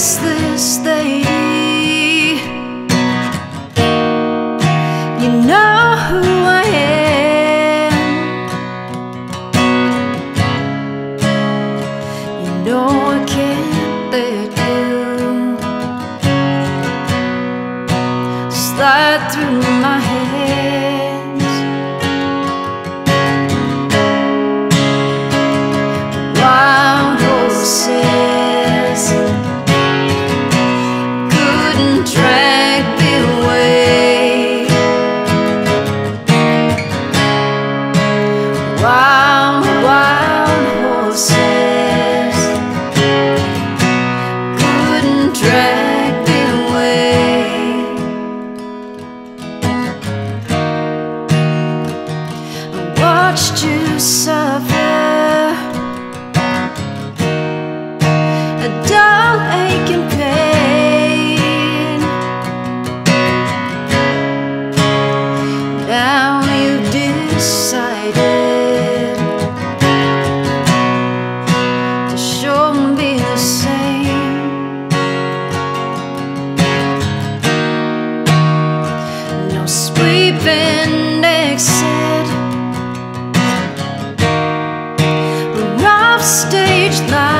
faceless lady. You know who I am. You know I can't let you slide through my head. deep The rough stage life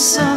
so